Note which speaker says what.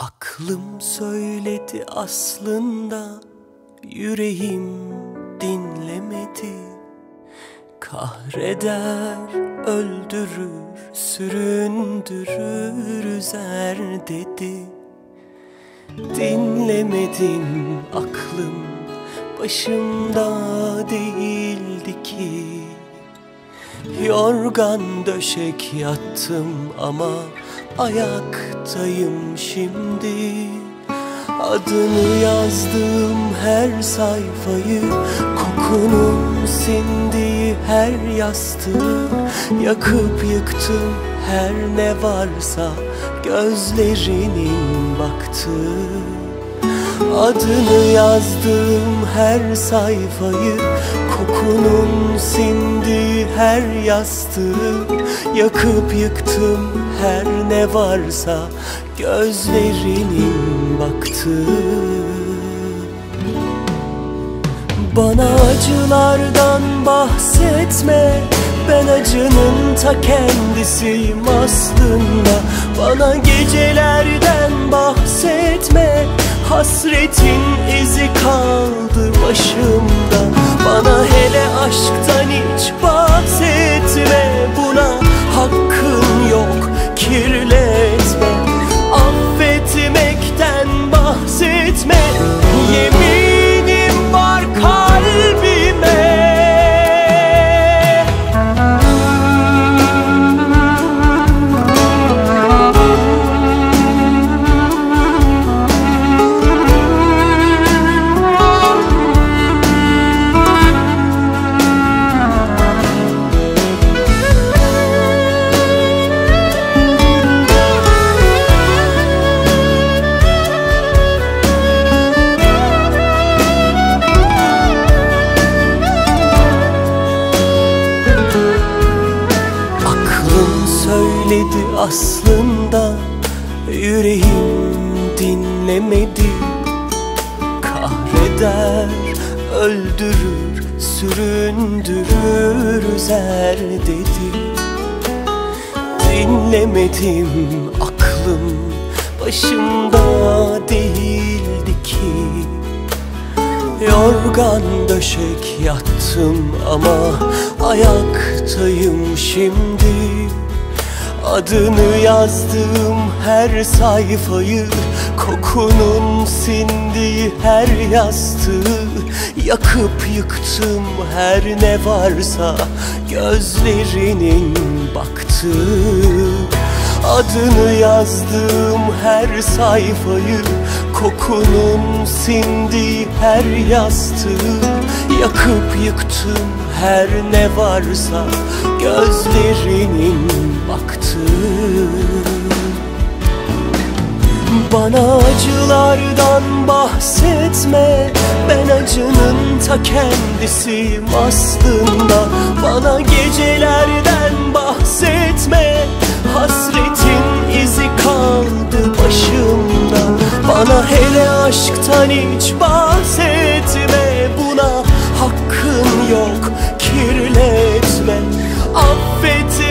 Speaker 1: Aklım söyledi aslında Yüreğim dinlemedi. Kahreder, öldürür, süründürür, üzer dedi. Dinlemedim aklım başımda değildi ki. Yorgan döşek yattım ama ayaktayım şimdi. Adını yazdığım her sayfayı Kokunun sindiği her yastığı Yakıp yıktım her ne varsa Gözlerinin baktığı Adını yazdığım her sayfayı Kokunun sindiği her yastığı Yakıp yıktım her ne varsa Gözlerinin baktığı. Bana acılardan bahsetme Ben acının ta kendisiyim aslında. Bana gecelerden bahsetme Hasretin izi kaldı başımda. Bana hele aşktan hiç bahsetme aslında Yüreğim dinlemedi. Kahreder, öldürür, süründürür, üzer dedi. Dinlemedim aklım başımda değildi ki. Yorgan döşek yattım ama ayaktayım şimdi Adını yazdığım her sayfayı Kokunun sindiği her yastığı. Yakıp yıktım her ne varsa Gözlerinin baktığı. Adını yazdığım her sayfayı Kokunun sindiği her yastığı Yakıp yıktım her ne varsa Gözlerinin baktığı bana acılardan bahsetme Ben acının ta kendisiyim aslında. Bana gecelerden bahsetme Hasretin izi kaldı başımda. Bana hele aşktan hiç bahsetme of.